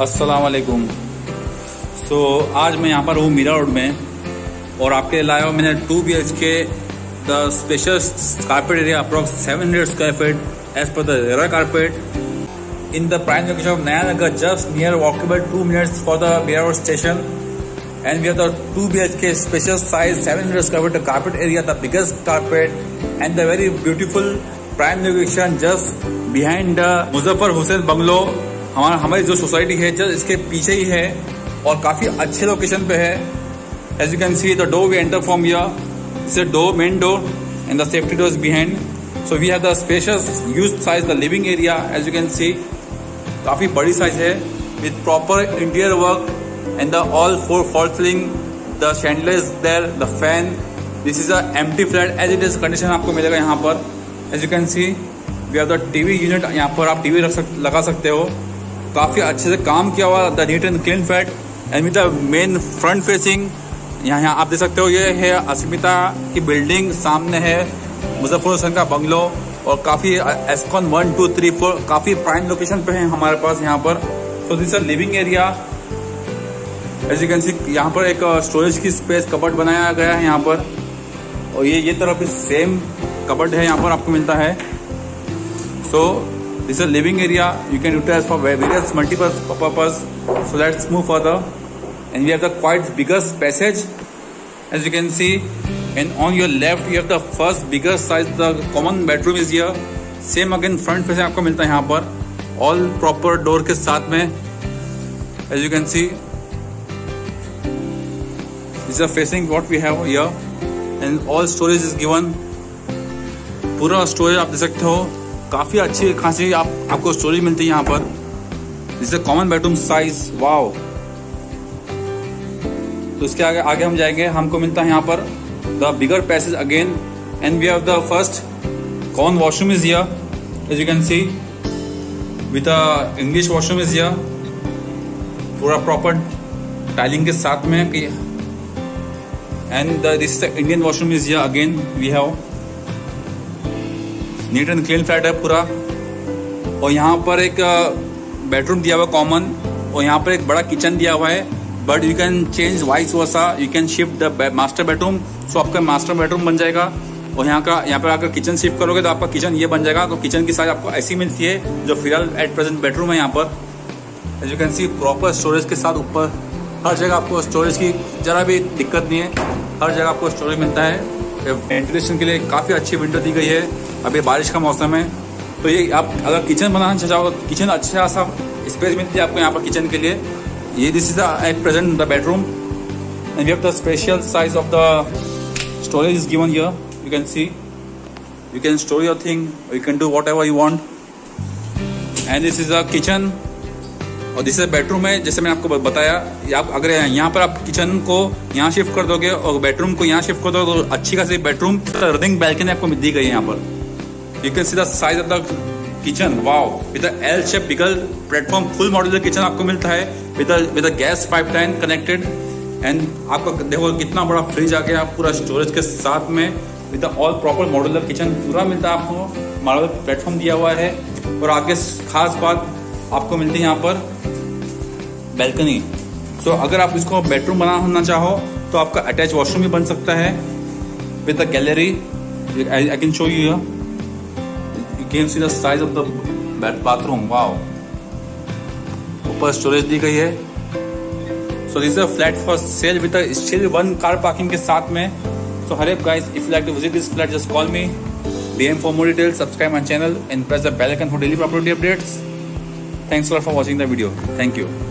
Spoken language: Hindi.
अस्सलाम वालेकुम सो आज मैं यहाँ पर हूँ मीरा रोड में और आपके लाया मैंने two B H K the special carpet area approx seven hundred square feet as पर दरा carpet in the prime location of Naya Nagar just near walkable two minutes for the Mira Road station and we have the two B H K special size seven hundred square feet carpet area the biggest carpet and the very beautiful prime location just behind the Muzaffar Hussain bungalow हमारा हमारी जो सोसाइटी है जस्ट इसके पीछे ही है और काफ़ी अच्छे लोकेशन पे है। As you can see the door we enter from here it's door main door and the safety door is behind so we have the spacious use size the living area as you can see काफ़ी बड़ी साइज़ है with proper interior work and the all four fall ceiling the chandeliers there the fan this is a T flat as it is condition आपको मिलेगा यहाँ पर। As you can see we have the TV unit यहाँ पर आप टीवी रख सक, लगा सकते हो। काफ़ी अच्छे से काम किया हुआ the neat and clean flat and with the main front facing. यहाँ यहाँ आप देख सकते हो ये है अस्मिता की बिल्डिंग सामने है मुजफ्फर हुसैन का बंगलो और काफ़ी ISKCON one two three four काफ़ी प्राइम लोकेशन पे है हमारे पास यहाँ पर। तो this are living area as you can see यहाँ पर एक स्टोरेज की स्पेस कबर्ड बनाया गया है यहाँ पर। और ये ये तरफ़ सेम कबर्ड है यहाँ पर आपको मिलता है। So so, This is a living area you can utilize for various multiple purpose. So let's move further. And we have the quite biggest passage as you can see. And on your left you have the first biggest size the common bedroom is here. Same again front facing आपको मिलता है यहाँ पर all proper door के साथ में as you can see these are facing what we have here and all storage is given पूरा स्टोरेज आप देख सकते हो काफ़ी अच्छी खासी आप, आपको स्टोरेज मिलती है यहाँ पर। जिससे कॉमन बेडरूम साइज़ वाओ तो इसके आगे आगे हम जाएँगे। हमको मिलता है यहाँ पर the bigger passage again and we have the first con washroom is here as you can see with English washroom is here पूरा प्रॉपर टाइलिंग के साथ में and this Indian washroom is here again we have neat and clean flat है पूरा। और यहाँ पर एक बेडरूम दिया हुआ कॉमन और यहाँ पर एक बड़ा किचन दिया हुआ है। But you can change vice versa you can shift the master bedroom so आपका मास्टर बेडरूम बन जाएगा। और यहाँ का, यहाँ पर अगर किचन शिफ्ट करोगे तो आपका किचन ये बन जाएगा। तो किचन की साइज़ आपको ऐसी मिलती है, जो फ़िलहाल एट प्रेजेंट बेडरूम है यहाँ पर। As you can see proper storage के साथ ऊपर हर जगह आपको स्टोरेज की ज़रा भी दिक्कत नहीं है। हर जगह आपको स्टोरेज मिलता है। वेंटिलेशन के लिए काफ़ी अच्छी विंडो दी गई है। अभी बारिश का मौसम है तो ये आप अगर किचन बनाना चाहो, किचन अच्छा सा स्पेस मिलती है आपको यहाँ पर किचन के लिए। ये this is at present the bedroom and you have the special size of the storage is given here you can see you can store your thing you can do whatever you want and this is a kitchen और दिस इज़ बेडरूम है, जैसे मैंने आपको बताया आप अगर यहाँ पर आप किचन को यहाँ शिफ्ट कर दोगे, और बेडरूम को यहाँ शिफ्ट कर दोगे तो अच्छी खासी बेडरूम रनिंग बैल्कनी आपको दी गई है यहाँ पर। You can see the size of the kitchen wow with L shape bigger platform full modular kitchen आपको मिलता है. With with gas pipe line connected and आपको देखो कितना बड़ा फ्रिज आ गया पूरा स्टोरेज के साथ में. With all proper modular kitchen पूरा मिलता है आपको. मॉडल प्लेटफॉर्म दिया हुआ है. और आगे खास बात आपको मिलती है यहाँ पर बैल्कनी सो so, अगर आप इसको बेडरूम बनाना चाहो तो आपका अटैच वॉशरूम भी बन सकता है. With the gallery I can show you can see the size of the bed bathroom wow ऊपर स्टोरेज दी गई है so this a flat for sale with still one car parking के साथ में so here guys if like to visit this flat just call me DM for more details, subscribe my channel and press the bell icon for daily property updates. Thanks a lot for watching the video. Thank you.